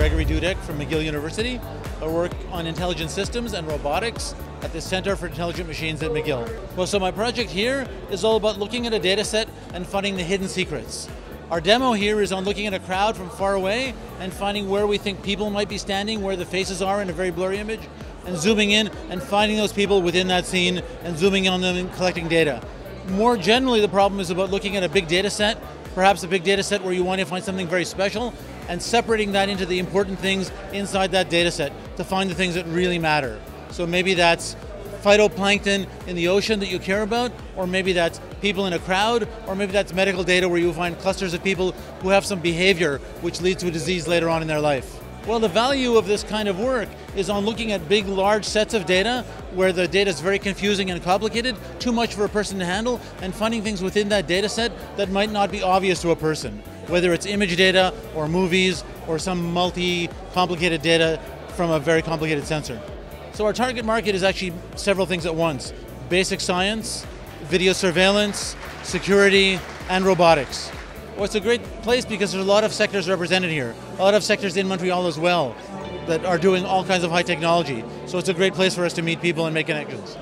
Gregory Dudek from McGill University. I work on intelligent systems and robotics at the Center for Intelligent Machines at McGill. Well, so my project here is all about looking at a data set and finding the hidden secrets. Our demo here is on looking at a crowd from far away and finding where we think people might be standing, where the faces are in a very blurry image, and zooming in and finding those people within that scene and zooming in on them and collecting data. More generally, the problem is about looking at a big data set, perhaps a big data set where you want to find something very special, and separating that into the important things inside that data set to find the things that really matter. So maybe that's phytoplankton in the ocean that you care about, or maybe that's people in a crowd, or maybe that's medical data where you find clusters of people who have some behavior which leads to a disease later on in their life. Well, the value of this kind of work is on looking at big, large sets of data where the data is very confusing and complicated, too much for a person to handle, and finding things within that data set that might not be obvious to a person, whether it's image data or movies or some multi complicated data from a very complicated sensor. So our target market is actually several things at once. Basic science, video surveillance, security, and robotics. Well, it's a great place because there's a lot of sectors represented here. A lot of sectors in Montreal as well that are doing all kinds of high technology. So it's a great place for us to meet people and make connections.